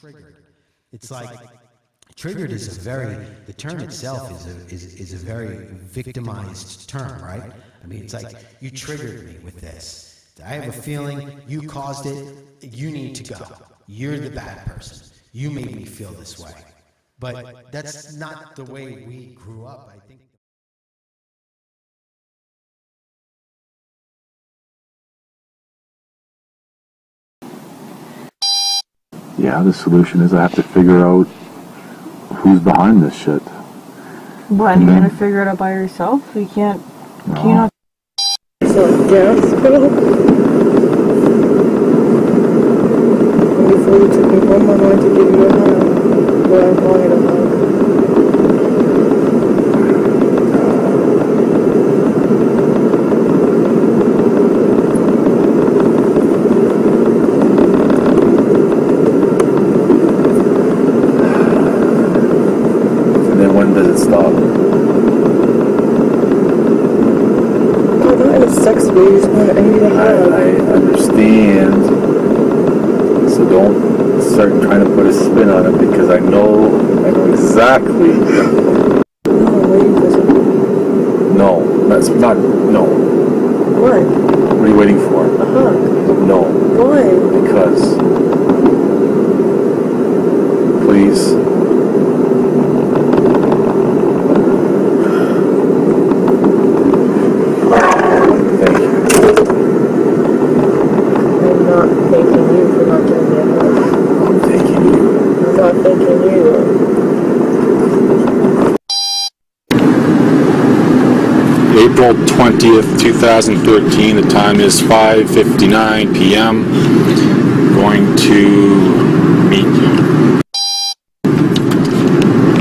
triggered. It's like triggered is a very the term itself is a is, is a very victimized term, right? I mean, it's like you triggered me with this. I have a feeling you caused it. You need to go. You're the bad person. You made me feel this way. But that's not the way we grew up. I Yeah, the solution is I have to figure out who's behind this shit. What, you're gonna figure it out by yourself? You can't, No. can you not? So, gas bill. Before you took me home, I wanted to give you a hug. Well, I wanted a hug. And then when does it stop? Oh, not in a sex way. You just want I need a I, hug. I understand. So don't start trying to put a spin on it because I know I know exactly. No, wait for some- No, that's not. No. What? What are you waiting for? A hug. No, Why? because. Please. Thank you. I'm not thanking you for not giving me a hug. I'm thanking you. I'm not thanking you. April 20th, 2013. The time is 5:59 p.m. Going to meet you,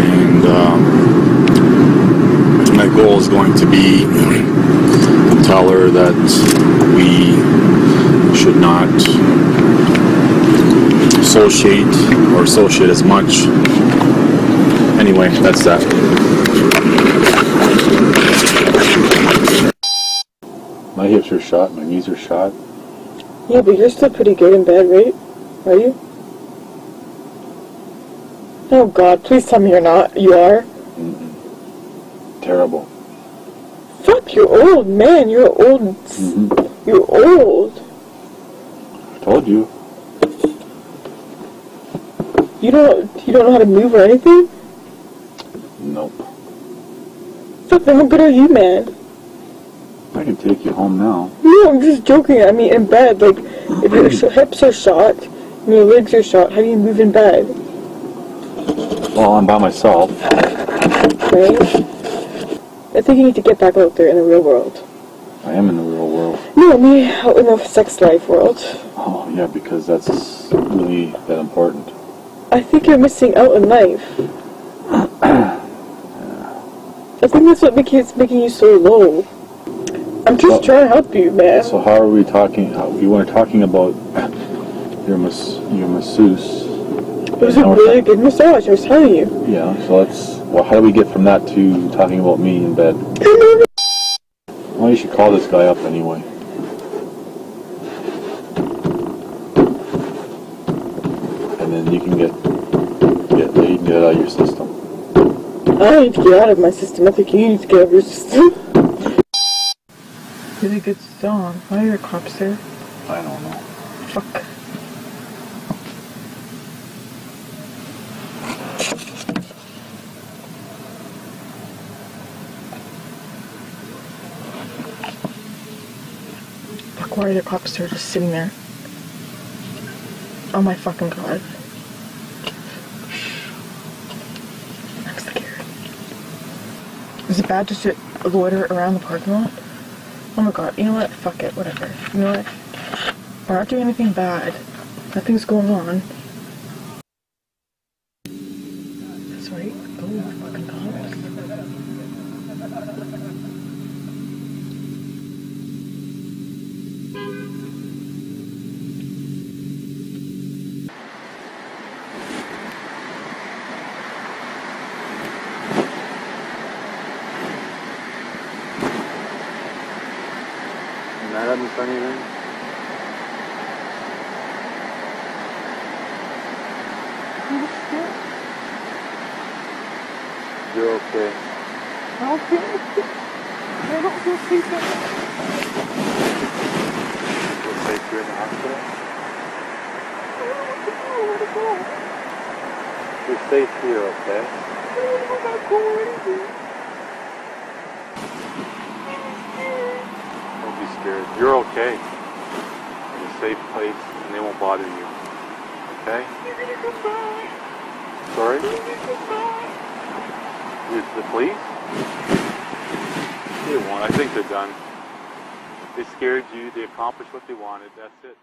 and um, my goal is going to be to tell her that we should not associate or associate as much. Anyway, that's that. Are shot. My knees are shot. Yeah, but you're still pretty good in bed, right? Are you? Oh God, please tell me you're not. You are? Terrible. Fuck, you're old, man. You're old. Mm-hmm. You're old. I told you. You don't. You don't know how to move or anything. Nope. Fuck, then how good are you, man? I can take you home now. No, I'm just joking. I mean, in bed, like, if your hips are shot and your legs are shot, how do you move in bed, Well, I'm by myself. right? I think you need to get back out there in the real world. I am in the real world. No, me out in the sex life world. Oh, yeah, because that's really that important. I think you're missing out in life. I think that's what makes making you so low. I'm just Well- trying to help you, man. So how are we talking? How, we were talking about your mas, your masseuse. It was a really good massage, I was telling you. Yeah. So let's. Well, how do we get from that to talking about me in bed? Well, you should call this guy up anyway. And then you can get get laid get out of your system. I need to get out of my system. I think you need to get out of your system. Really good song. Why are there cops there? I don't know. Fuck. Fuck, why are the cops there just sitting there? Oh my fucking god. I'm scared. Is it bad just to loiter around the parking lot? Oh my god, you know what? Fuck it, whatever. You know what? We're not doing anything bad. Nothing's going on. Mad at anything? You're okay. Okay. I don't feel safe at all. You're safe here in the hospital? I don't know what to do. Where to go? You're safe here, okay? I don't know where to go or anything. Don't be scared. You're okay. In a safe place, and they won't bother you. Okay? You're gonna come back. Sorry? You're gonna come back. It's the police? They won't. I think they're done. They scared you. They accomplished what they wanted. That's it.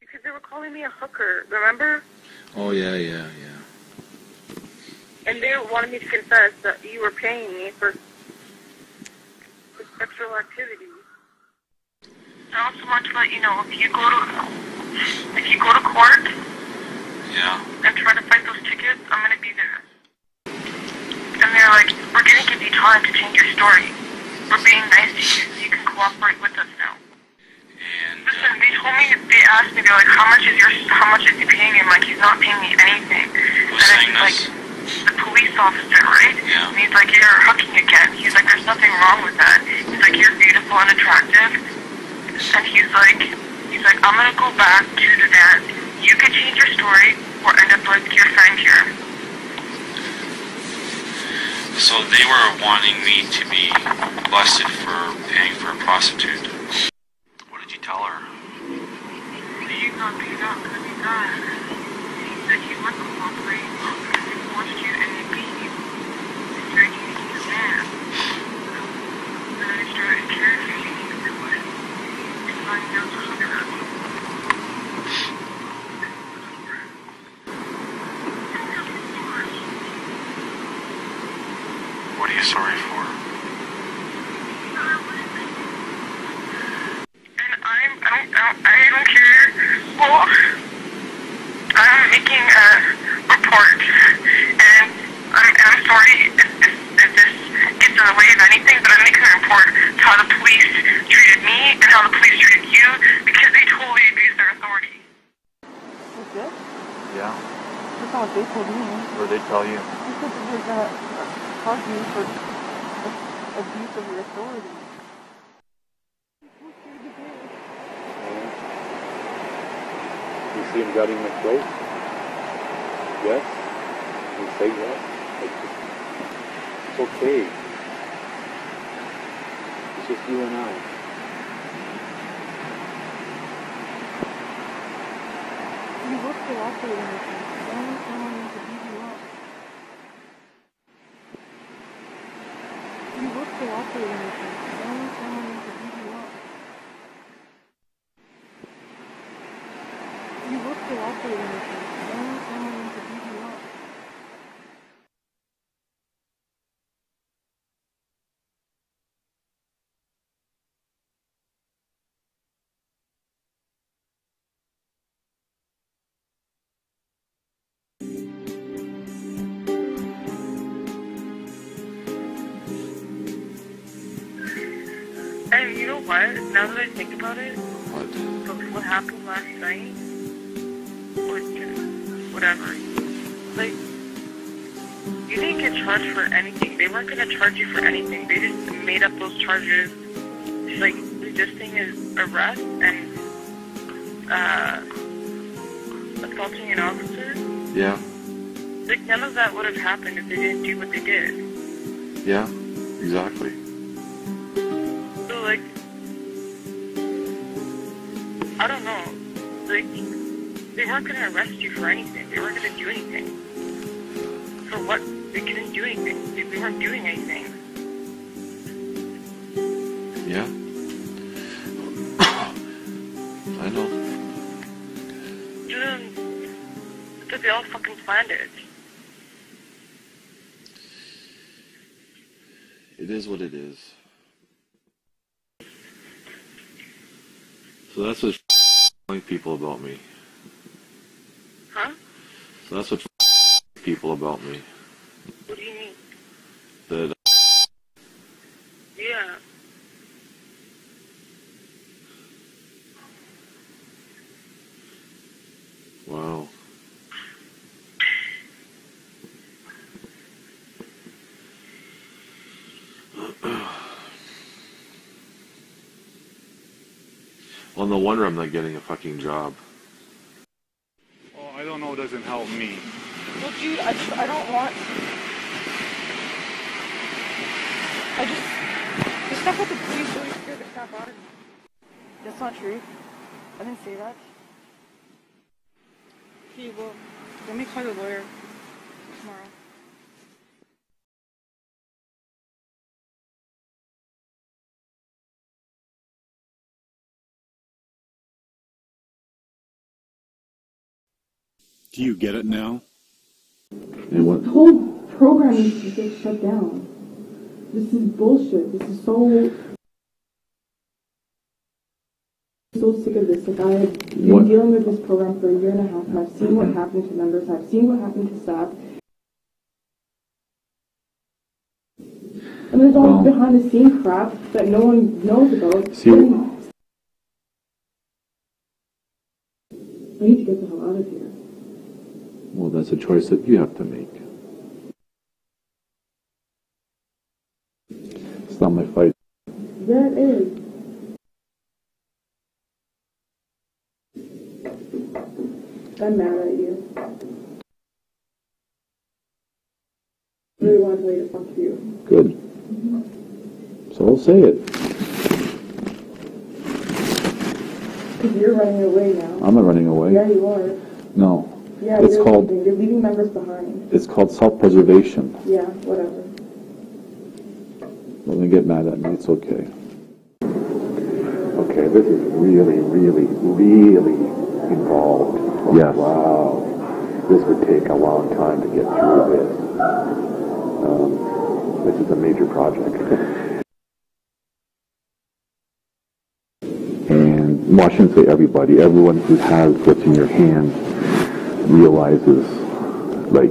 Because they were calling me a hooker, remember? Oh yeah, yeah, yeah. And they wanted me to confess that you were paying me for, for sexual activity. I also want to let you know if you go to if you go to court Yeah. and try to fight those tickets, I'm gonna be there. And they're like, we're gonna give you time to change your story. We're being nice to you, so you can cooperate with us now. And uh, Listen, they told me, they asked me, they're like, how much is your, how much is he paying? I'm like, he's not paying me anything. Who's and then saying he's like, this? the police officer, right? Yeah. And he's like, you're hooking again. He's like, there's nothing wrong with that. He's like, you're beautiful and attractive. And he's like, he's like, I'm gonna go back to the dance. You can change your story or end up like your friend here. so they were wanting me to be busted for paying for a prostitute. What did you tell her? He's not, he's not gonna be done. He said he wouldn't cooperate because he forced you and he beat you. And tried to use a man. And I started interrogating you for what? And finding out the hooker. What are you sorry for? And I'm, I don't, I don't, I don't care. Well, I'm making a report, and I'm, I'm sorry if, if, if this gets in the way of anything, but I'm making a report to how the police treated me and how the police treated you because they totally abused their authority. That's it? Yeah. That's not what they told me. Or they tell you. They said they were gonna charge me for abuse of your authority. You see him gutting the throat? Yes? You say yes? It's okay. It's just you and I. You only time I wanted you And you know what? Now that I think about it, What? what happened last night was just whatever. Like, you didn't get charged for anything. They weren't gonna charge you for anything. They just made up those charges, like resisting is arrest and uh, assaulting an officer. Yeah. Like none of that would have happened if they didn't do what they did. Yeah. Exactly. They weren't gonna arrest you for anything. They weren't gonna do anything. For what? They couldn't do anything. They, they weren't doing anything. Yeah. I know. Mm. Dude, because they all fucking planned it. It is what it is. So that's what's telling people about me. That's what people about me. What do you mean? That. Uh, yeah. Wow. well, no wonder I'm not getting a fucking job help me. Well, dude, I just, I don't want. I just. The stuff with the police really scared the crap out of me. That's not true. I didn't say that. Okay, well, let me call the lawyer tomorrow. Do you get it now? And what? The whole program needs to get shut down. This is bullshit. This is so. so sick of this. Like I have been What? dealing with this program for a year and a half, and I've seen what happened to members. I've seen what happened to staff. And there's all Well- behind the scene crap that no one knows about. See- I need to get the hell out of here. That's a choice that you have to make. It's not my fight. It is. I'm mad at you. I really want to tell you to fuck you. Good. So I'll say it. Because you're running away now. I'm not running away. Yeah, you are. No. Yeah, It's you're called- leaving. You're leaving members behind. It's called self-preservation. Yeah, whatever. Don't get mad at me. It's okay. Okay, this is really, really, really involved. Oh, Yes. Wow. This would take a long time to get through this. Um, this is a major project. And well, I shouldn't say everybody. Everyone who has what's in your hand realizes, like,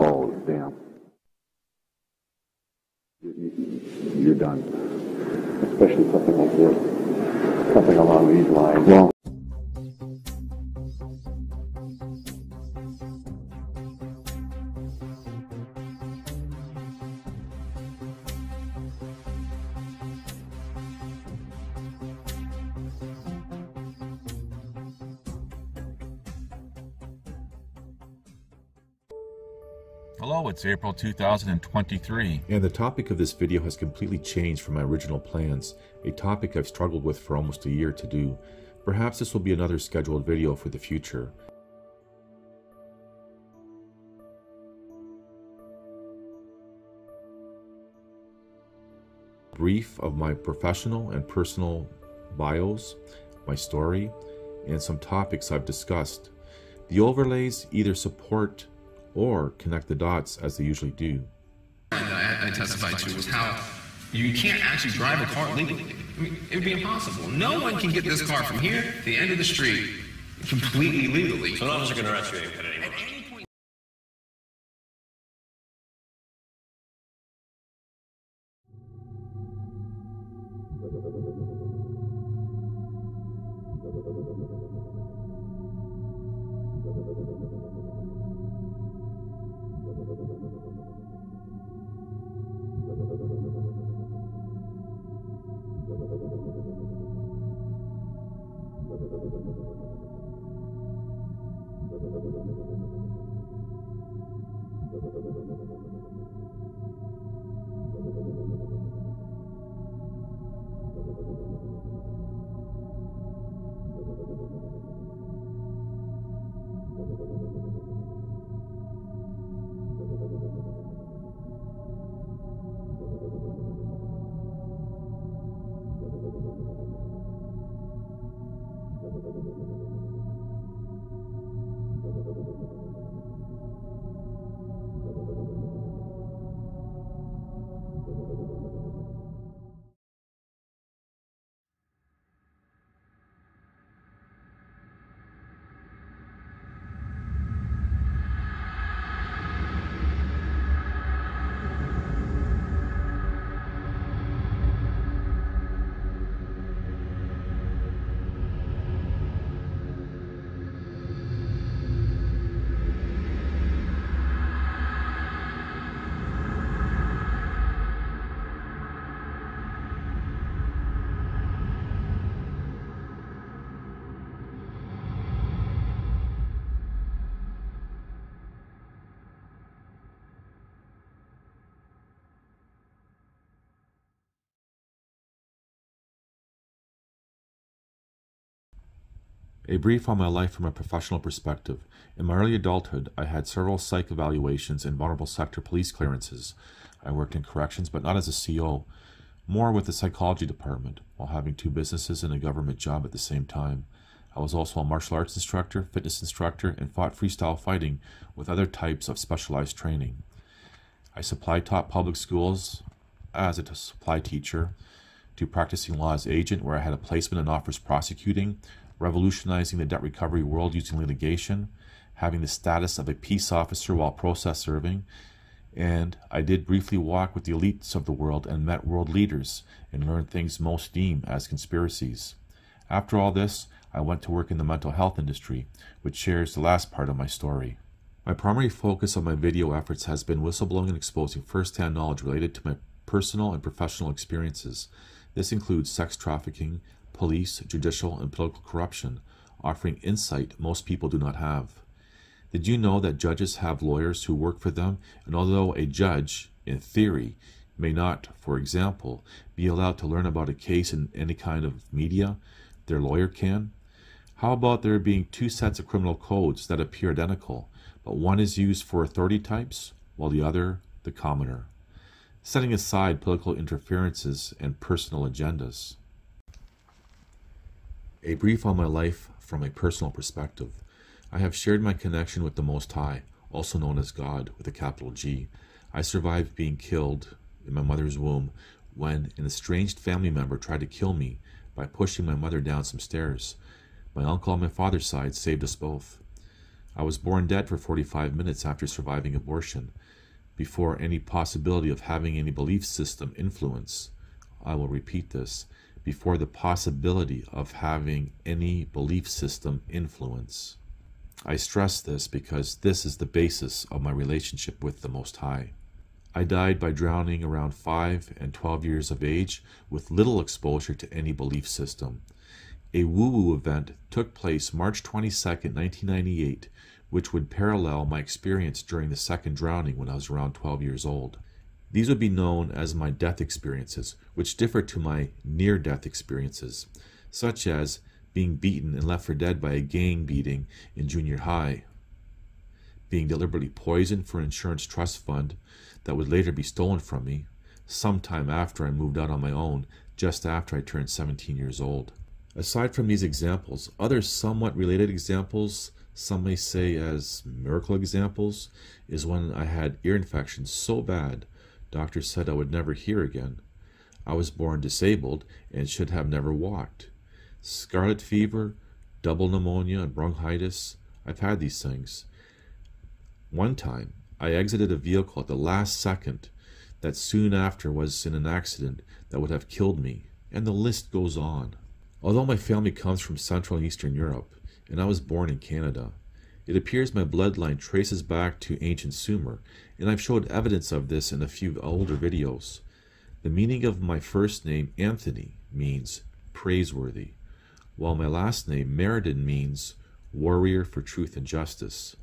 oh, damn. You- you- You're done. Especially something like this. Something along these lines. Well, Hello, it's April 2023. And the topic of this video has completely changed from my original plans, a topic I've struggled with for almost a year to do. Perhaps this will be another scheduled video for the future. Brief of my professional and personal bios, my story, and some topics I've discussed. The overlays either support or connect the dots as they usually do. I, I testified to was how you can't actually drive a car legally. I mean, it would be impossible. No one can get this car from here to the end of the street completely legally. So none of us are going to arrest you A brief on my life from a professional perspective. In my early adulthood, I had several psych evaluations and vulnerable sector police clearances. I worked in corrections, but not as a CO, more with the psychology department, while having two businesses and a government job at the same time. I was also a martial arts instructor, fitness instructor, and fought freestyle fighting with other types of specialized training. I supply taught public schools as a supply teacher to practicing law as agent, where I had a placement in office prosecuting, revolutionizing the debt recovery world using litigation, having the status of a peace officer while process serving, and I did briefly walk with the elites of the world and met world leaders and learned things most deem as conspiracies. After all this, I went to work in the mental health industry, which shares the last part of my story. My primary focus of my video efforts has been whistleblowing and exposing first-hand knowledge related to my personal and professional experiences. This includes sex trafficking, police, judicial, and political corruption, offering insight most people do not have. Did you know that judges have lawyers who work for them? And although a judge, in theory, may not, for example, be allowed to learn about a case in any kind of media, their lawyer can. How about there being two sets of criminal codes that appear identical, but one is used for authority types, while the other the commoner? Setting aside political interferences and personal agendas. A brief on my life from a personal perspective. I have shared my connection with the Most High, also known as God with a capital G. I survived being killed in my mother's womb when an estranged family member tried to kill me by pushing my mother down some stairs. My uncle on my father's side saved us both. I was born dead for 45 minutes after surviving abortion, before any possibility of having any belief system influence. I will repeat this before the possibility of having any belief system influence. I stress this because this is the basis of my relationship with the Most High. I died by drowning around 5 and 12 years of age with little exposure to any belief system. A woo woo event took place March 22, 1998, which would parallel my experience during the second drowning when I was around 12 years old. These would be known as my death experiences, which differ to my near death experiences, such as being beaten and left for dead by a gang beating in junior high, being deliberately poisoned for an insurance trust fund that would later be stolen from me sometime after I moved out on my own, just after I turned 17 years old. Aside from these examples, other somewhat related examples, some may say as miracle examples, is when I had ear infection so bad, doctors said I would never hear again. I was born disabled and should have never walked. Scarlet fever, double pneumonia, and bronchitis, I've had these things. One time, I exited a vehicle at the last second that soon after was in an accident that would have killed me, and the list goes on. Although my family comes from Central and Eastern Europe, and I was born in Canada, it appears my bloodline traces back to ancient Sumer, and I've showed evidence of this in a few older videos. The meaning of my first name, Anthony, means praiseworthy, while my last name, Maradin, means warrior for truth and justice.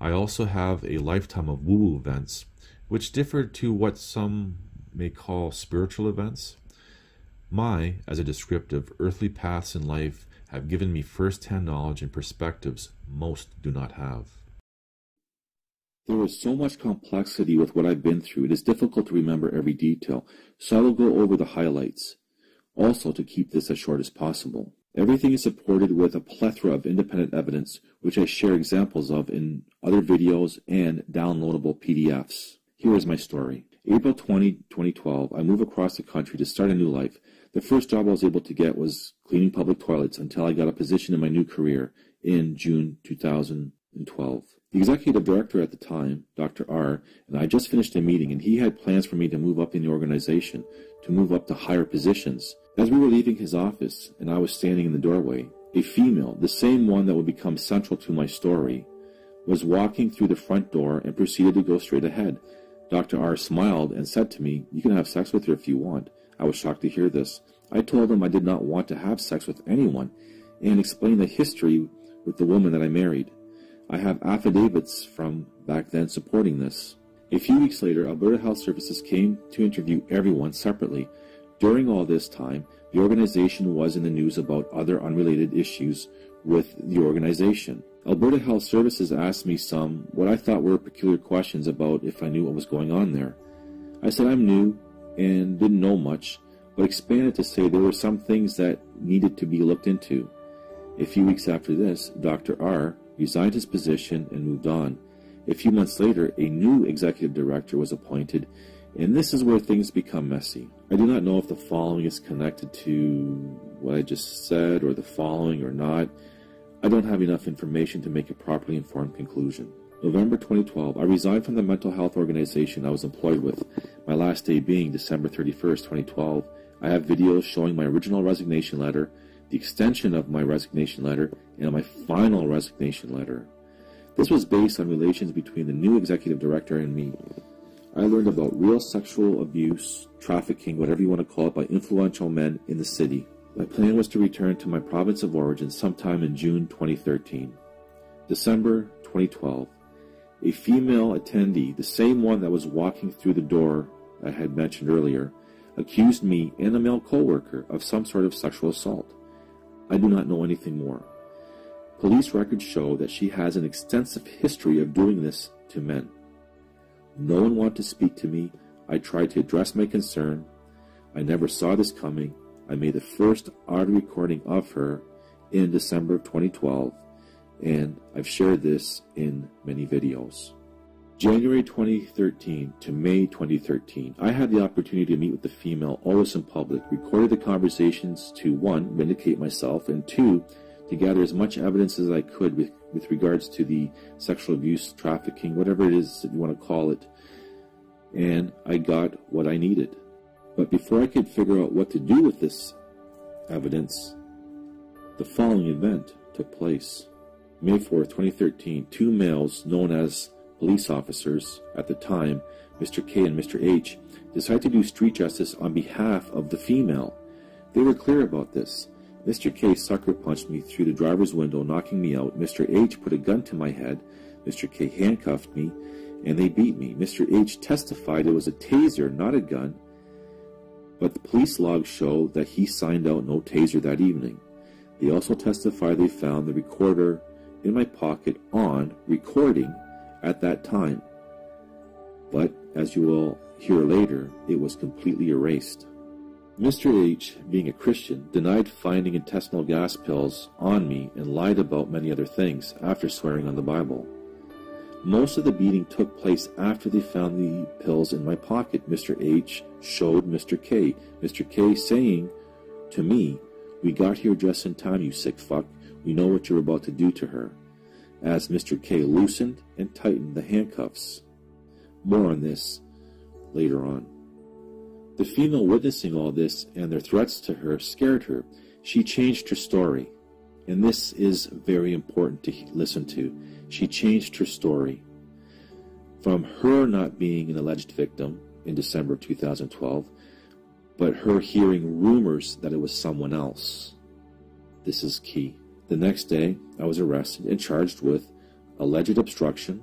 I also have a lifetime of woo woo events, which differ to what some may call spiritual events. My, as a descriptive, earthly paths in life have given me first hand knowledge and perspectives most do not have. There is so much complexity with what I've been through, it is difficult to remember every detail, so I will go over the highlights. Also, to keep this as short as possible. Everything is supported with a plethora of independent evidence, which I share examples of in other videos and downloadable PDFs. Here is my story. April 20, 2012, I move across the country to start a new life. The first job I was able to get was cleaning public toilets until I got a position in my new career in June 2012. The executive director at the time, Dr. R, and I just finished a meeting and he had plans for me to move up in the organization, to move up to higher positions. As we were leaving his office and I was standing in the doorway, a female, the same one that would become central to my story, was walking through the front door and proceeded to go straight ahead. Dr. R smiled and said to me, You can have sex with her if you want. I was shocked to hear this. I told him I did not want to have sex with anyone and explained the history with the woman that I married. I have affidavits from back then supporting this. A few weeks later, Alberta Health Services came to interview everyone separately. During all this time, the organization was in the news about other unrelated issues with the organization. Alberta Health Services asked me some what I thought were peculiar questions about if I knew what was going on there. I said I'm new and didn't know much, but expanded to say there were some things that needed to be looked into. A few weeks after this, Dr. R resigned his position and moved on. A few months later, a new executive director was appointed, and this is where things become messy. I do not know if the following is connected to what I just said or the following or not. I don't have enough information to make a properly informed conclusion. November 2012, I resigned from the mental health organization I was employed with, my last day being December 31st, 2012. I have videos showing my original resignation letter, the extension of my resignation letter, and my final resignation letter. This was based on relations between the new executive director and me. I learned about real sexual abuse, trafficking, whatever you want to call it, by influential men in the city. My plan was to return to my province of origin sometime in June 2013. December 2012. A female attendee, the same one that was walking through the door I had mentioned earlier, accused me and a male coworker of some sort of sexual assault. I do not know anything more. Police records show that she has an extensive history of doing this to men. No one wanted to speak to me. I tried to address my concern. I never saw this coming. I made the first audio recording of her in December of 2012, and I've shared this in many videos. January 2013 to May 2013, I had the opportunity to meet with the female always in public, recorded the conversations to one, vindicate myself, and two, to gather as much evidence as I could with, with regards to the sexual abuse, trafficking, whatever it is that you want to call it. And I got what I needed. But before I could figure out what to do with this evidence, the following event took place. May 4, 2013, two males known as police officers at the time, Mr. K and Mr. H, decided to do street justice on behalf of the female. They were clear about this. Mr. K sucker punched me through the driver's window, knocking me out. Mr. H put a gun to my head. Mr. K handcuffed me, and they beat me. Mr. H testified it was a taser, not a gun, but the police logs show that he signed out no taser that evening. They also testify they found the recorder in my pocket on recording at that time. But, as you will hear later, it was completely erased. Mr. H, being a Christian, denied finding intestinal gas pills on me and lied about many other things after swearing on the Bible. Most of the beating took place after they found the pills in my pocket. Mr. H showed Mr. K. Mr. K saying to me, We got here just in time, you sick fuck. We know what you're about to do to her. As Mr. K loosened and tightened the handcuffs. More on this later on. The female witnessing all this and their threats to her scared her. She changed her story. And this is very important to listen to. She changed her story from her not being an alleged victim in December of 2012, but her hearing rumors that it was someone else. This is key. The next day, I was arrested and charged with alleged obstruction,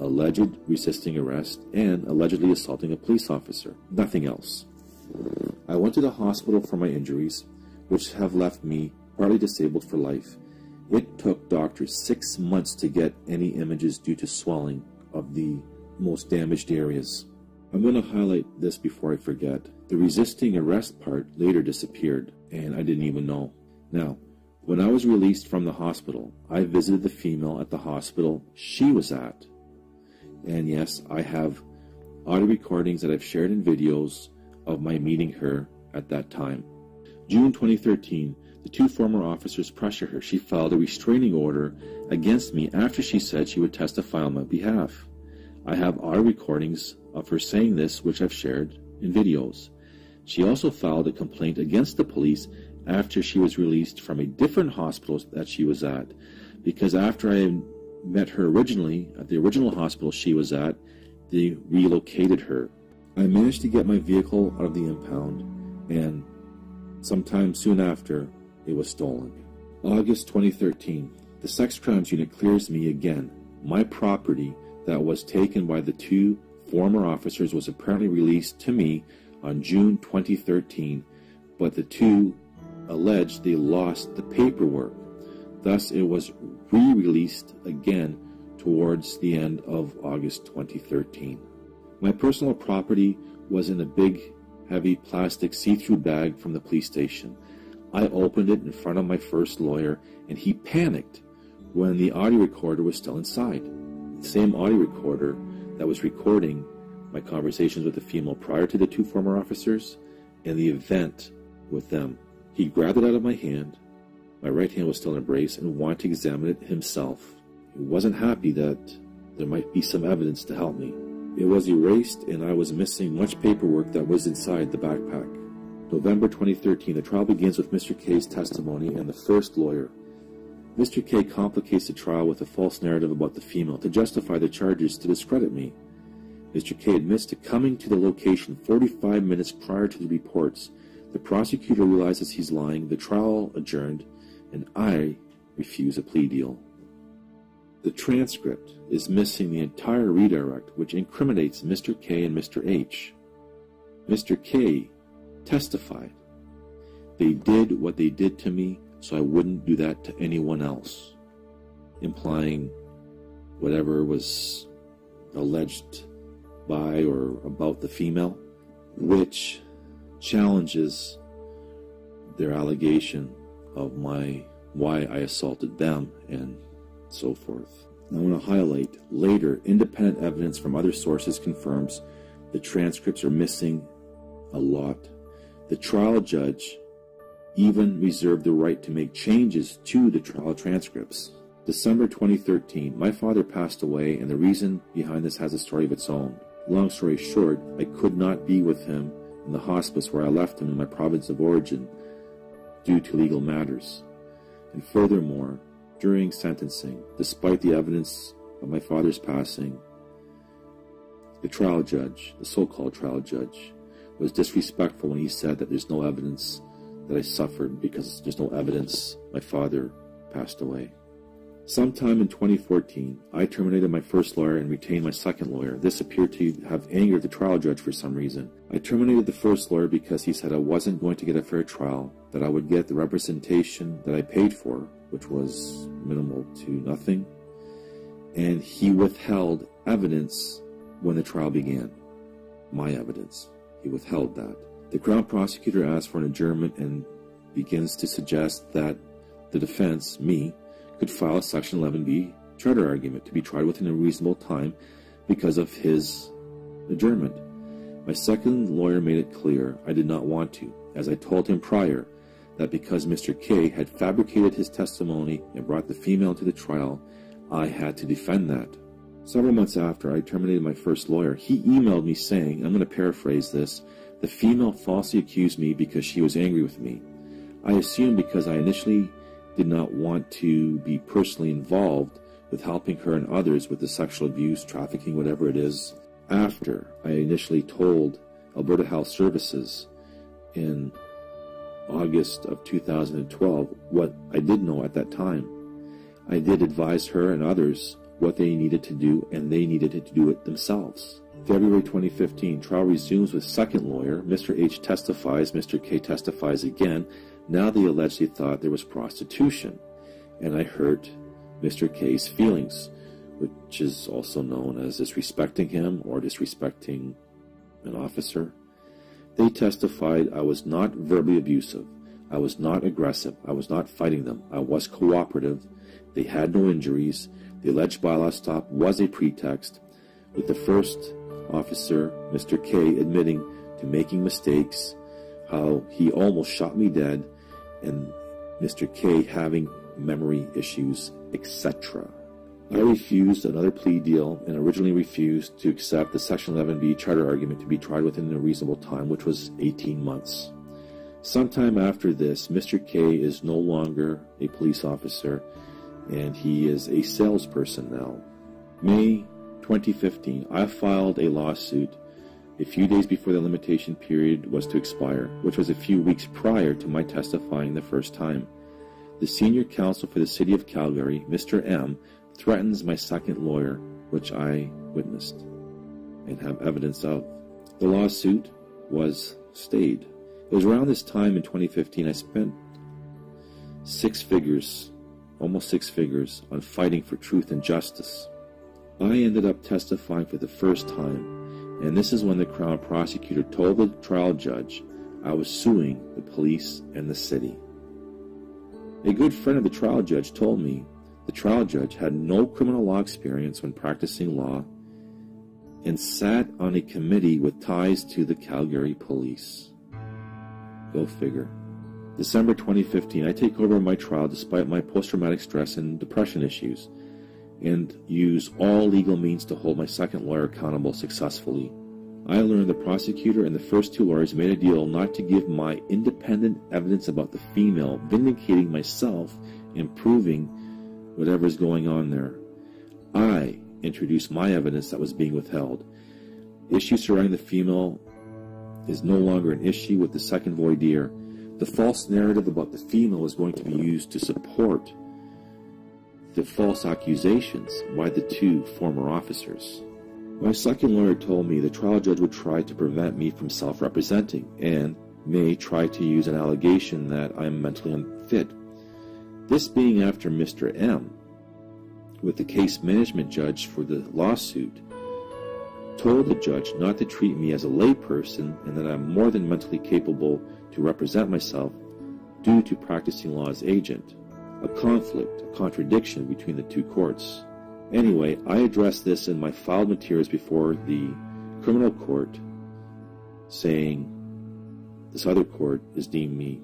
alleged resisting arrest, and allegedly assaulting a police officer. Nothing else. I went to the hospital for my injuries, which have left me partly disabled for life. It took doctors six months to get any images due to swelling of the most damaged areas. I'm going to highlight this before I forget. The resisting arrest part later disappeared, and I didn't even know. Now, when I was released from the hospital, I visited the female at the hospital she was at. And yes, I have audio recordings that I've shared in videos of my meeting her at that time. June 2013, the two former officers pressure her. She filed a restraining order against me after she said she would testify on my behalf. I have audio recordings of her saying this, which I've shared in videos. She also filed a complaint against the police after she was released from a different hospital that she was at, because after I met her originally at the original hospital she was at, they relocated her. I managed to get my vehicle out of the impound, and sometime soon after, it was stolen. August 2013. The sex crimes unit clears me again. My property that was taken by the two former officers was apparently released to me on June 2013, but the two alleged they lost the paperwork. Thus, it was re released again towards the end of August 2013. My personal property was in a big, heavy plastic see through bag from the police station. I opened it in front of my first lawyer, and he panicked when the audio recorder was still inside. The same audio recorder that was recording my conversations with the female prior to the two former officers and the event with them. He grabbed it out of my hand. My right hand was still in a brace and wanted to examine it himself. He wasn't happy that there might be some evidence to help me. It was erased and I was missing much paperwork that was inside the backpack. November 2013, the trial begins with Mr. K's testimony and the first lawyer. Mr. K complicates the trial with a false narrative about the female to justify the charges to discredit me. Mr. K admits to coming to the location 45 minutes prior to the reports. The prosecutor realizes he's lying, the trial adjourned, and I refuse a plea deal. The transcript is missing the entire redirect, which incriminates Mr. K and Mr. H. Mr. K testified. They did what they did to me, so I wouldn't do that to anyone else, implying whatever was alleged by or about the female, which challenges their allegation of my why I assaulted them and so forth. I want to highlight later independent evidence from other sources confirms the transcripts are missing a lot. The trial judge even reserved the right to make changes to the trial transcripts. December 2013, my father passed away, and the reason behind this has a story of its own. Long story short, I could not be with him in the hospice where I left him in my province of origin due to legal matters. And furthermore, during sentencing, despite the evidence of my father's passing, the trial judge, the so called trial judge, was disrespectful when he said that there's no evidence that I suffered because there's no evidence my father passed away. Sometime in 2014, I terminated my first lawyer and retained my second lawyer. This appeared to have angered the trial judge for some reason. I terminated the first lawyer because he said I wasn't going to get a fair trial, that I would get the representation that I paid for, which was minimal to nothing, and he withheld evidence when the trial began. My evidence. He withheld that. The Crown Prosecutor asked for an adjournment and begins to suggest that the defense, me, could file a Section 11B charter argument to be tried within a reasonable time because of his adjournment. My second lawyer made it clear I did not want to, as I told him prior that because Mr. K had fabricated his testimony and brought the female to the trial, I had to defend that. Several months after I terminated my first lawyer, he emailed me saying, I'm going to paraphrase this, the female falsely accused me because she was angry with me. I assume because I initially did not want to be personally involved with helping her and others with the sexual abuse, trafficking, whatever it is. After I initially told Alberta Health Services in August of 2012 what I did know at that time, I did advise her and others what they needed to do, and they needed to do it themselves. February 2015, trial resumes with second lawyer. Mr. H testifies, Mr. K testifies again, now they allegedly thought there was prostitution, and I hurt Mr. K's feelings, which is also known as disrespecting him or disrespecting an officer. They testified I was not verbally abusive. I was not aggressive. I was not fighting them. I was cooperative. They had no injuries. The alleged bylaw stop was a pretext, with the first officer, Mr. K, admitting to making mistakes, how he almost shot me dead, and Mr. K having memory issues, etc. I refused another plea deal and originally refused to accept the Section 11B charter argument to be tried within a reasonable time, which was 18 months. Sometime after this, Mr. K is no longer a police officer and he is a salesperson now. May 2015, I filed a lawsuit a few days before the limitation period was to expire, which was a few weeks prior to my testifying the first time. The senior counsel for the City of Calgary, Mr. M, threatens my second lawyer, which I witnessed and have evidence of. The lawsuit was stayed. It was around this time in 2015 I spent six figures almost six figures, on fighting for truth and justice. I ended up testifying for the first time, and this is when the Crown prosecutor told the trial judge I was suing the police and the city. A good friend of the trial judge told me the trial judge had no criminal law experience when practicing law and sat on a committee with ties to the Calgary police. Go figure. December 2015, I take over my trial despite my post traumatic stress and depression issues and use all legal means to hold my second lawyer accountable successfully. I learned the prosecutor and the first two lawyers made a deal not to give my independent evidence about the female, vindicating myself and proving whatever is going on there. I introduced my evidence that was being withheld. Issue surrounding the female is no longer an issue with the second voir. The false narrative about the female is going to be used to support the false accusations by the two former officers. My second lawyer told me the trial judge would try to prevent me from self representing and may try to use an allegation that I am mentally unfit. This being after Mr. M, with the case management judge for the lawsuit, told the judge not to treat me as a layperson and that I'm more than mentally capable to represent myself due to practicing law as agent. A conflict, a contradiction between the two courts. Anyway, I addressed this in my filed materials before the criminal court, saying this other court is deemed me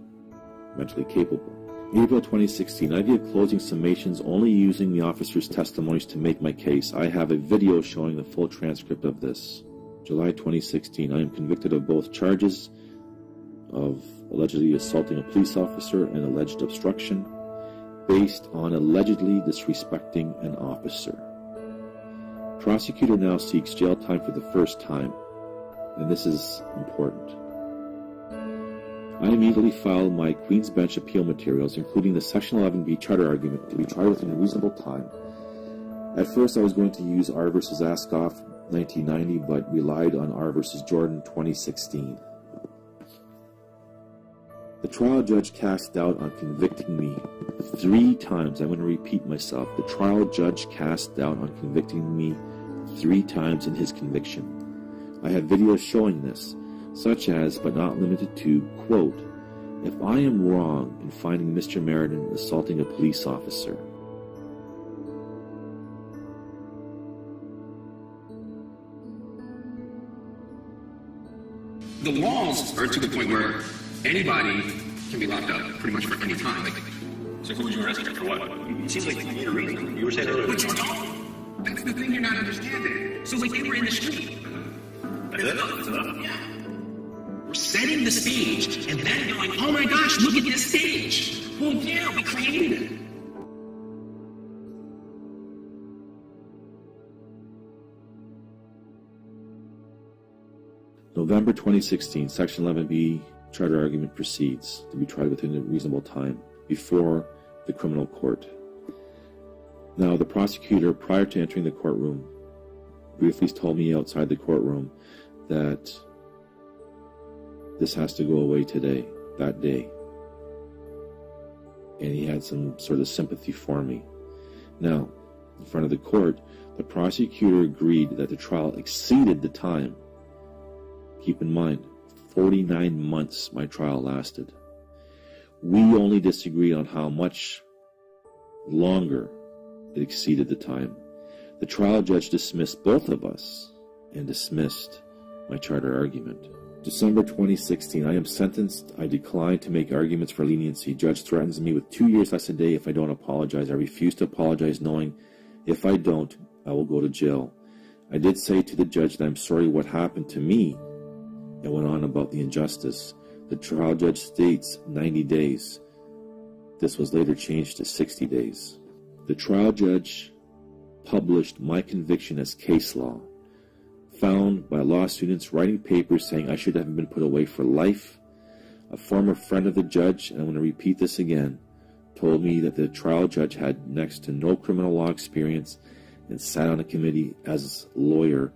mentally capable. April 2016, I give closing summations only using the officer's testimonies to make my case. I have a video showing the full transcript of this. July 2016, I am convicted of both charges of allegedly assaulting a police officer and alleged obstruction based on allegedly disrespecting an officer. Prosecutor now seeks jail time for the first time, and this is important. I immediately filed my Queen's Bench appeal materials, including the Section 11B charter argument, to be tried within a reasonable time. At first, I was going to use R R v. Askov 1990, but relied on R R v. Jordan 2016. The trial judge cast doubt on convicting me three times. I'm going to repeat myself. The trial judge cast doubt on convicting me three times in his conviction. I have videos showing this, such as, but not limited to, quote, if I am wrong in finding Mr. Maradin assaulting a police officer, The walls are to the point where anybody can be locked up pretty much for any time. Like, So who was you arresting for what? It seems like you need a reason. You were saying earlier. but you don't. That's the thing you're not understanding. So like they were in the street. That's it? That's enough? Yeah. We're setting the stage and then going, oh my gosh, look at this stage. Well, yeah, we created it. November 2016, Section 11B charter argument proceeds to be tried within a reasonable time before the criminal court. Now, the prosecutor, prior to entering the courtroom, briefly told me outside the courtroom that this has to go away today, that day. And he had some sort of sympathy for me. Now, in front of the court, the prosecutor agreed that the trial exceeded the time. Keep in mind, 49 months my trial lasted. We only disagreed on how much longer it exceeded the time. The trial judge dismissed both of us and dismissed my charter argument. December 2016, I am sentenced. I decline to make arguments for leniency. Judge threatens me with two years less a day if I don't apologize. I refuse to apologize, knowing if I don't, I will go to jail. I did say to the judge that I'm sorry what happened to me and went on about the injustice. The trial judge states 90 days. This was later changed to 60 days. The trial judge published my conviction as case law, found by law students writing papers saying I should have been put away for life. A former friend of the judge, and I'm going to repeat this again, told me that the trial judge had next to no criminal law experience and sat on a committee as a lawyer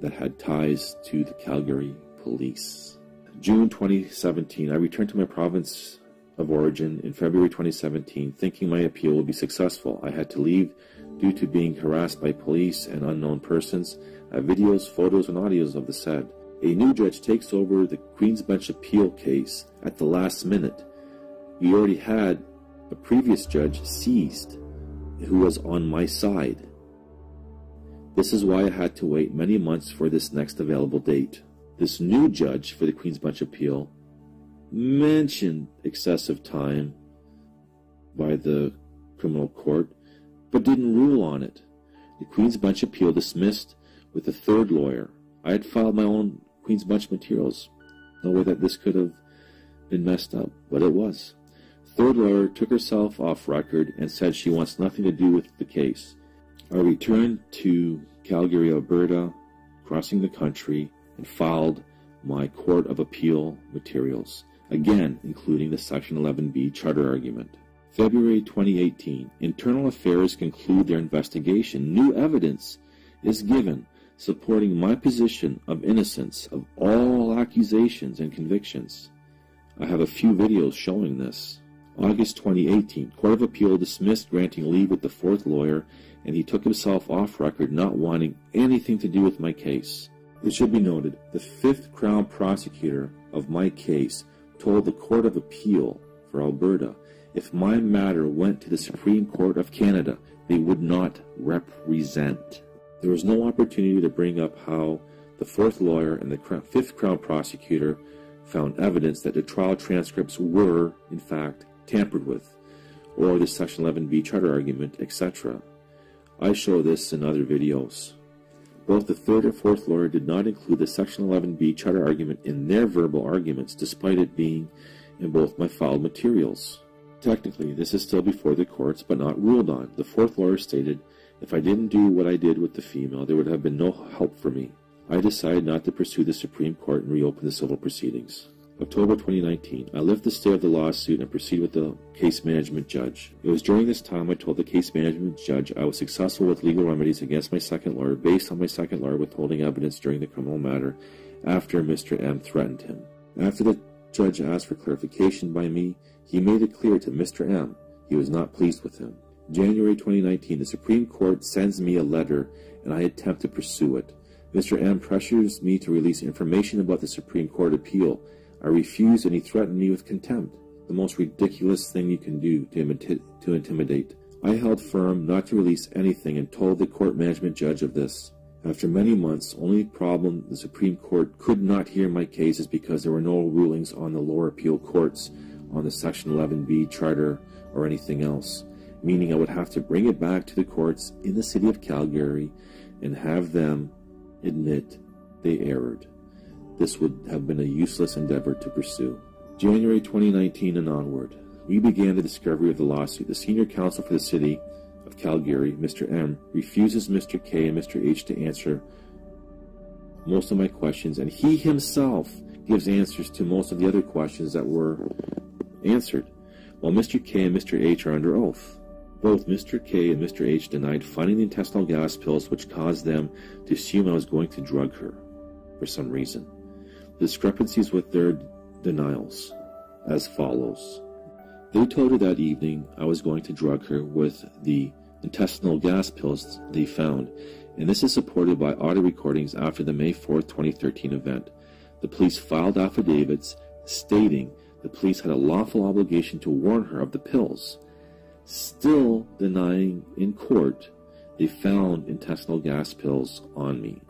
that had ties to the Calgary police. June 2017, I returned to my province of origin in February 2017, thinking my appeal would be successful. I had to leave due to being harassed by police and unknown persons. I have videos, photos, and audios of the said. A new judge takes over the Queen's Bench appeal case at the last minute. We already had a previous judge seized who was on my side. This is why I had to wait many months for this next available date. This new judge for the Queen's Bench appeal mentioned excessive time by the criminal court, but didn't rule on it. The Queen's Bench appeal dismissed with a third lawyer. I had filed my own Queen's Bench materials. No way that this could have been messed up, but it was. Third lawyer took herself off record and said she wants nothing to do with the case. I returned to Calgary, Alberta, crossing the country, and filed my Court of Appeal materials, again including the Section 11B charter argument. February 2018, Internal Affairs conclude their investigation. New evidence is given supporting my position of innocence of all accusations and convictions. I have a few videos showing this. August 2018, Court of Appeal dismissed granting leave with the fourth lawyer, and he took himself off record not wanting anything to do with my case. It should be noted, the fifth Crown prosecutor of my case told the Court of Appeal for Alberta if my matter went to the Supreme Court of Canada, they would not represent. There was no opportunity to bring up how the fourth lawyer and the fifth Crown prosecutor found evidence that the trial transcripts were, in fact, tampered with, or the Section 11B charter argument, etc. I show this in other videos. Both the third and fourth lawyer did not include the Section 11B charter argument in their verbal arguments, despite it being in both my filed materials. Technically, this is still before the courts, but not ruled on. The fourth lawyer stated, if I didn't do what I did with the female, there would have been no help for me. I decided not to pursue the Supreme Court and reopen the civil proceedings. October 2019, I lift the stay of the lawsuit and proceed with the case management judge. It was during this time I told the case management judge I was successful with legal remedies against my second lawyer based on my second lawyer withholding evidence during the criminal matter after Mr. M threatened him. After the judge asked for clarification by me, he made it clear to Mr. M he was not pleased with him. January 2019, the Supreme Court sends me a letter and I attempt to pursue it. Mr. M pressures me to release information about the Supreme Court appeal I refused and he threatened me with contempt, the most ridiculous thing you can do to, imita- to intimidate. I held firm not to release anything and told the court management judge of this. After many months, only problem the Supreme Court could not hear my case is because there were no rulings on the lower appeal courts on the Section 11B charter or anything else, meaning I would have to bring it back to the courts in the city of Calgary and have them admit they erred this would have been a useless endeavor to pursue. January 2019 and onward, we began the discovery of the lawsuit. The senior counsel for the city of Calgary, Mr. M, refuses Mr. K and Mr. H to answer most of my questions, and he himself gives answers to most of the other questions that were answered, while Mr. K and Mr. H are under oath. Both Mr. K and Mr. H denied finding the intestinal gas pills which caused them to assume I was going to drug her for some reason discrepancies with their denials as follows. They told her that evening I was going to drug her with the intestinal gas pills they found, and this is supported by audio recordings after the May 4, 2013 event. The police filed affidavits stating the police had a lawful obligation to warn her of the pills. Still denying in court, they found intestinal gas pills on me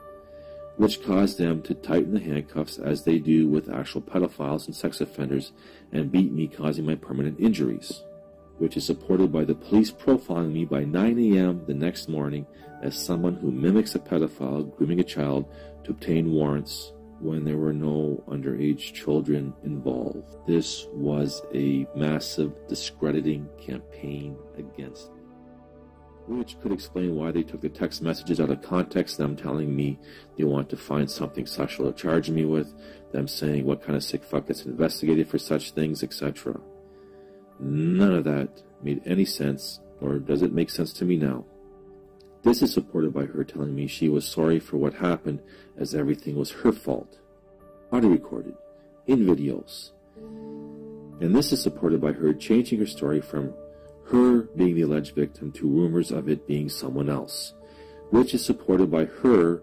which caused them to tighten the handcuffs as they do with actual pedophiles and sex offenders and beat me, causing my permanent injuries, which is supported by the police profiling me by 9 a.m. the next morning as someone who mimics a pedophile grooming a child to obtain warrants when there were no underage children involved. This was a massive discrediting campaign against which could explain why they took the text messages out of context, them telling me they want to find something sexual to charge me with, them saying what kind of sick fuck gets investigated for such things, etc. None of that made any sense, or does it make sense to me now? This is supported by her telling me she was sorry for what happened, as everything was her fault. Audio recorded, in videos. And this is supported by her changing her story from her being the alleged victim to rumors of it being someone else, which is supported by her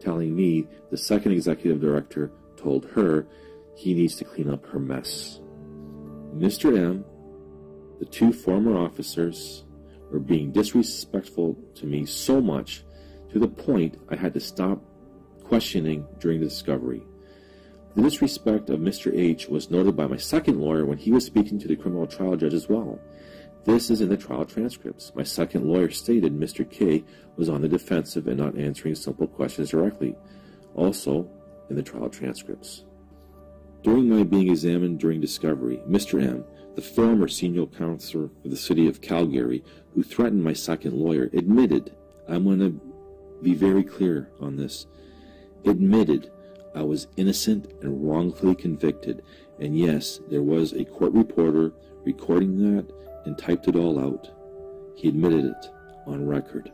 telling me the second executive director told her he needs to clean up her mess. Mr. M, the two former officers, were being disrespectful to me so much to the point I had to stop questioning during the discovery. The disrespect of Mr. H was noted by my second lawyer when he was speaking to the criminal trial judge as well. This is in the trial transcripts. My second lawyer stated Mr. K was on the defensive and not answering simple questions directly. Also, in the trial transcripts. During my being examined during discovery, Mr. M, the former senior counselor for the city of Calgary, who threatened my second lawyer, admitted, I'm going to be very clear on this, admitted I was innocent and wrongfully convicted. And yes, there was a court reporter recording that and typed it all out. He admitted it on record.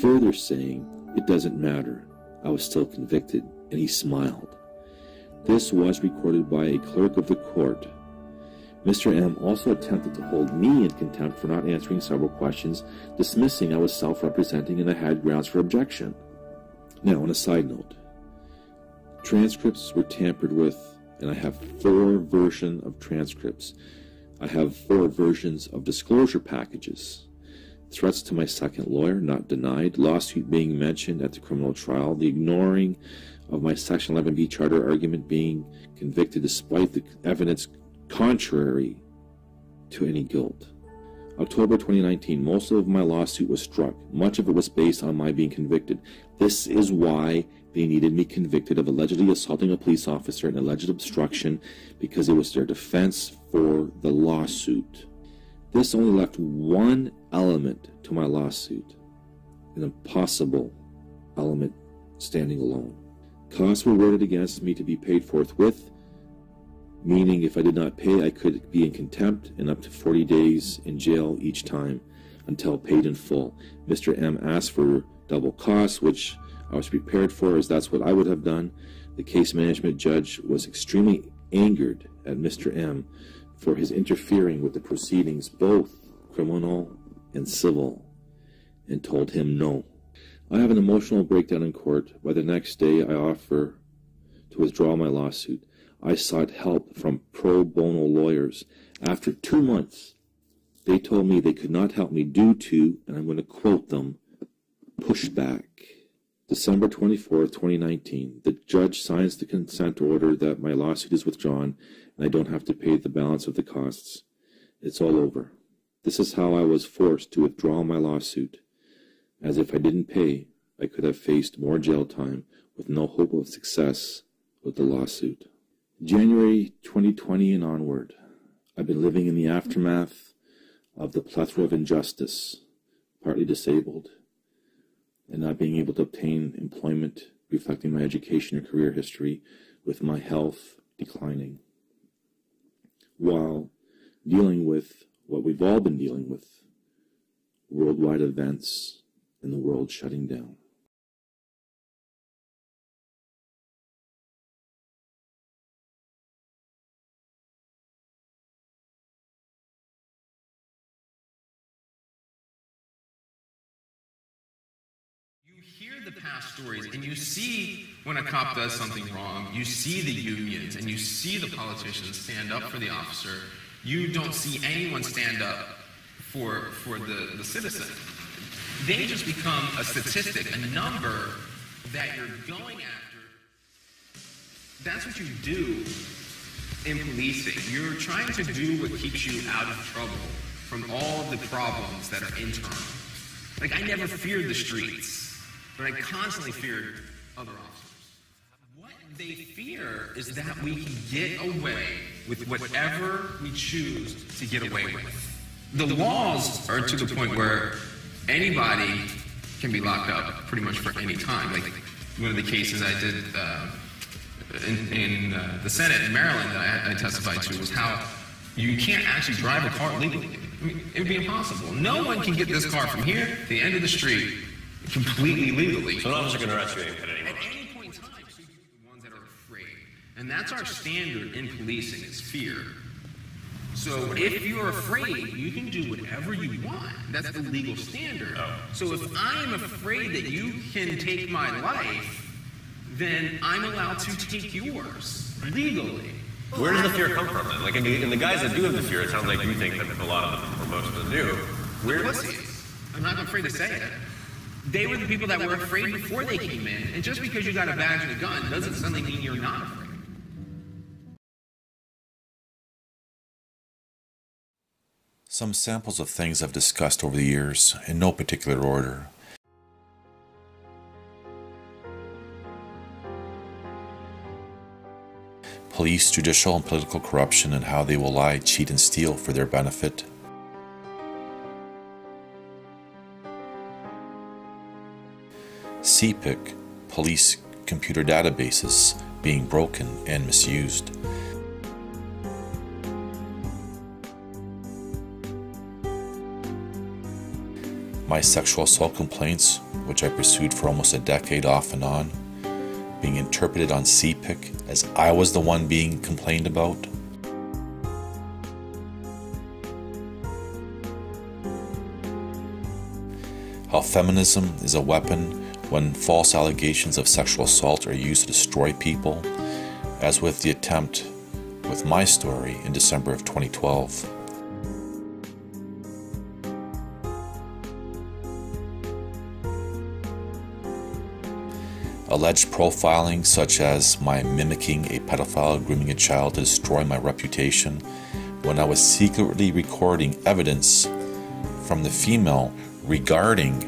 Further saying, it doesn't matter. I was still convicted, and he smiled. This was recorded by a clerk of the court. Mr. M also attempted to hold me in contempt for not answering several questions, dismissing I was self representing and I had grounds for objection. Now, on a side note, transcripts were tampered with, and I have four versions of transcripts. I have four versions of disclosure packages. Threats to my second lawyer not denied, lawsuit being mentioned at the criminal trial, the ignoring of my Section 11B charter argument being convicted despite the evidence contrary to any guilt. October 2019, most of my lawsuit was struck. Much of it was based on my being convicted. This is why they needed me convicted of allegedly assaulting a police officer and alleged obstruction because it was their defense for the lawsuit. This only left one element to my lawsuit, an impossible element standing alone. Costs were awarded against me to be paid forthwith, meaning if I did not pay, I could be in contempt and up to 40 days in jail each time until paid in full. Mr. M asked for double costs, which I was prepared for, as that's what I would have done. The case management judge was extremely angered at Mr. M for his interfering with the proceedings, both criminal and civil, and told him no. I have an emotional breakdown in court. By the next day, I offer to withdraw my lawsuit. I sought help from pro bono lawyers. After two months, they told me they could not help me due to, and I'm going to quote them, pushback. December 24, 2019, the judge signs the consent order that my lawsuit is withdrawn and I don't have to pay the balance of the costs. It's all over. This is how I was forced to withdraw my lawsuit, as if I didn't pay, I could have faced more jail time with no hope of success with the lawsuit. January 2020 and onward, I've been living in the aftermath of the plethora of injustice, partly disabled, and not being able to obtain employment reflecting my education or career history, with my health declining, while dealing with what we've all been dealing with worldwide events and the world shutting down. Past stories and you see when a cop does something wrong, you see the unions and you see the politicians stand up for the officer. You don't see anyone stand up for, for the, the citizen. They just become a statistic, a number that you're going after. That's what you do in policing. You're trying to do what keeps you out of trouble from all the problems that are internal. Like, I never feared the streets but I constantly feared other officers. What they fear is that we can get away with whatever we choose to get away with. The laws are to the point where anybody can be locked up pretty much for any time. Like one of the cases I did uh, in, in uh, the Senate in Maryland that I, I testified to was how you can't actually drive a car legally. I mean, it would be impossible. No one can get this car from here to the end of the street completely legally. So an officer can arrest you at any At any point in time, so the ones that are afraid. And that's our standard in policing is fear. So if you're afraid, you can do whatever you want. That's the legal standard. Oh. So if I am afraid that you can take my life, then I'm allowed to take yours legally. Where does the fear come from then? Like, in the, in the guys that do have the fear, it sounds like you think that a lot of them, or most of them do. Where does Pussies. I'm not afraid to say it. They were the people that were afraid before they came in, and just because you got a badge and a gun doesn't suddenly mean you're not afraid. Some samples of things I've discussed over the years, in no particular order. Police, judicial, and political corruption, and how they will lie, cheat, and steal for their benefit. CPIC, police computer databases being broken and misused. My sexual assault complaints, which I pursued for almost a decade off and on, being interpreted on CPIC as I was the one being complained about. How feminism is a weapon when false allegations of sexual assault are used to destroy people, as with the attempt with my story in December of 2012. Alleged profiling, such as my mimicking a pedophile grooming a child to destroy my reputation, when I was secretly recording evidence from the female regarding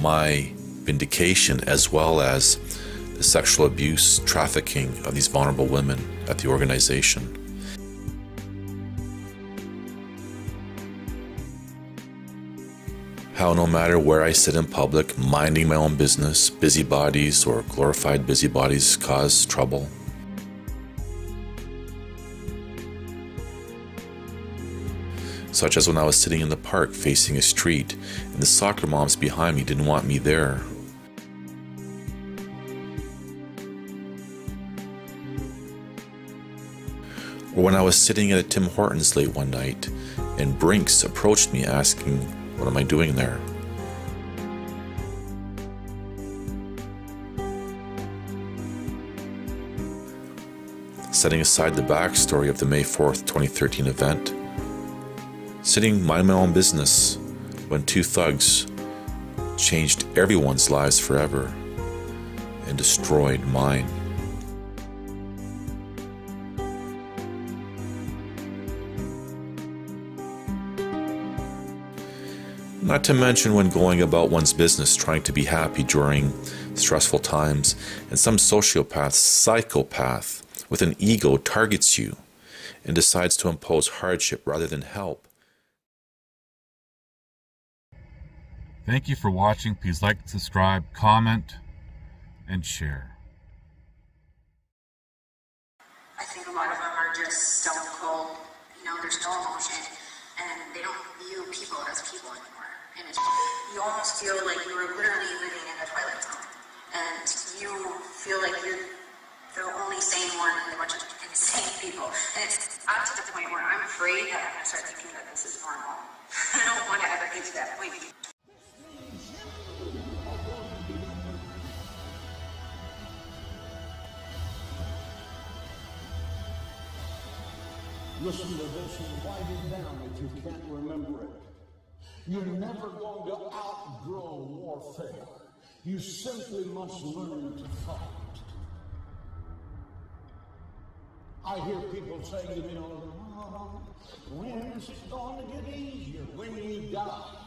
my vindication as well as the sexual abuse, trafficking of these vulnerable women at the organization. How, no matter where I sit in public, minding my own business, busybodies or glorified busybodies cause trouble. Such as when I was sitting in the park facing a street, and the soccer moms behind me didn't want me there. When I was sitting at a Tim Hortons late one night, and Brinks approached me asking, What am I doing there? Setting aside the backstory of the May 4th, 2013 event, sitting mind my own business when two thugs changed everyone's lives forever and destroyed mine. Not to mention when going about one's business trying to be happy during stressful times, and some sociopath, psychopath with an ego targets you and decides to impose hardship rather than help. Thank you for watching. Please like, subscribe, comment, and share. I think a lot of them are just stone cold. You know, there's no emotion, and they don't view people as people anymore. And it's, you almost feel like you are literally living in the twilight zone, and you feel like you're the only sane one in a bunch of insane people. And it's up to the point where I'm afraid that I'm to start thinking that this is normal. I don't want to ever get to that point. Listen to this and write it down if you can't remember it. You're never going to outgrow warfare. You simply must learn to fight. I hear people say, you know, when is it going to get easier? When you die.